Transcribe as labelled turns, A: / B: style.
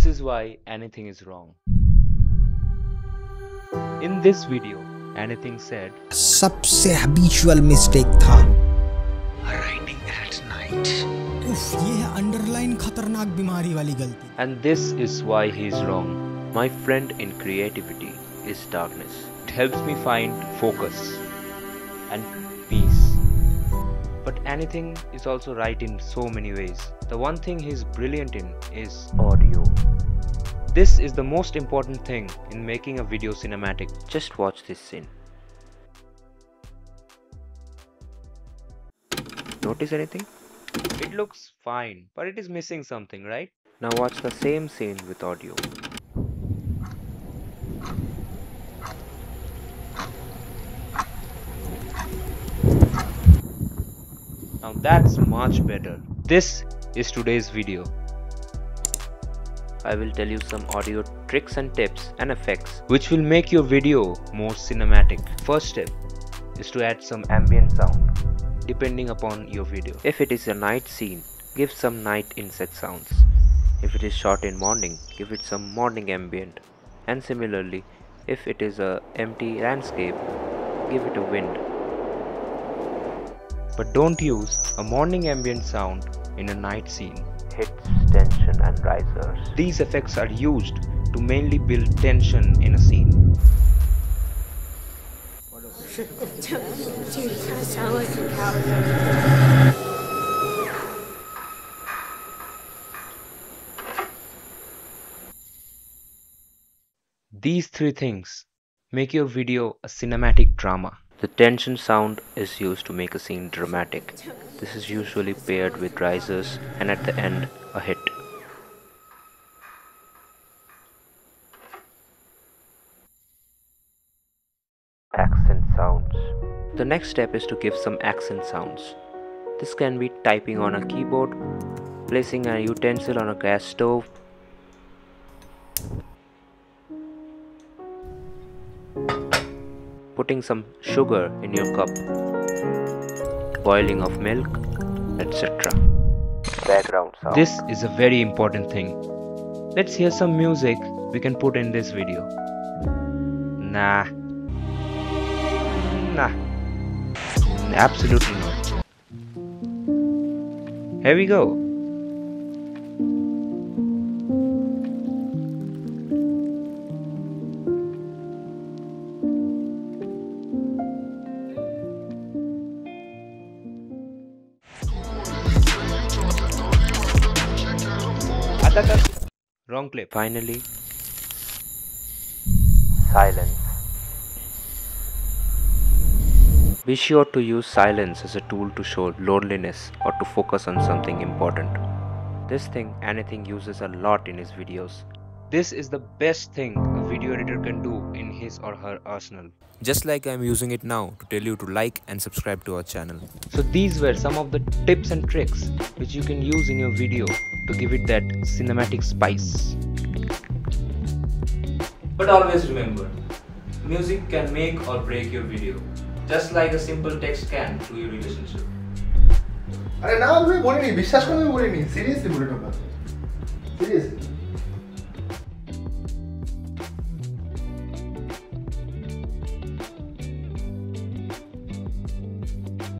A: This is why Anithing is wrong. In this video, Anithing said
B: सबसे habitual mistake था
C: Writing at night.
B: उफ, ये है underline खतरनाक बीमारी वाली गलती.
A: And this is why he is wrong. My friend in creativity is darkness. It helps me find focus and peace. But Anithing is also right in so many ways. The one thing he's brilliant in is audio. This is the most important thing in making a video cinematic. Just watch this scene. Notice anything? It looks fine, but it is missing something, right? Now watch the same scene with audio. Now that's much better. This is today's video. I will tell you some audio tricks and tips and effects which will make your video more cinematic. First step is to add some ambient sound depending upon your video. If it is a night scene, give some night insect sounds. If it is shot in morning, give it some morning ambient. And similarly, if it is a empty landscape, give it a wind. But don't use a morning ambient sound in a night scene. Hits, tension and risers. These effects are used to mainly build tension in a scene.
D: Dude, you kind of sound like a coward.
A: These three things make your video a cinematic drama. The tension sound is used to make a scene dramatic. This is usually paired with risers and at the end a hit. Accent sounds. The next step is to give some accent sounds. This can be typing on a keyboard, placing a utensil on a gas stove, putting some sugar in your cup, boiling of milk, etc. Background sound. This is a very important thing. Let's hear some music we can put in this video. Nah. Nah. Absolutely not. Here we go. Wrong clip. Finally, silence. Be sure to use silence as a tool to show loneliness or to focus on something important. This thing Anithing uses a lot in his videos. This is the best thing a video editor can do in his or her arsenal.
E: just like I'm using it now to tell you to like and subscribe to our channel.
A: So these were some of the tips and tricks which you can use in your video to give it that cinematic spice. But always remember, music can make or break your video, just like a simple text can to your relationship.
F: আরে না আমি বলিনি বিশ্বাস করে আমি বলিনি seriously বলে ঢোকা সিরিয়াসলি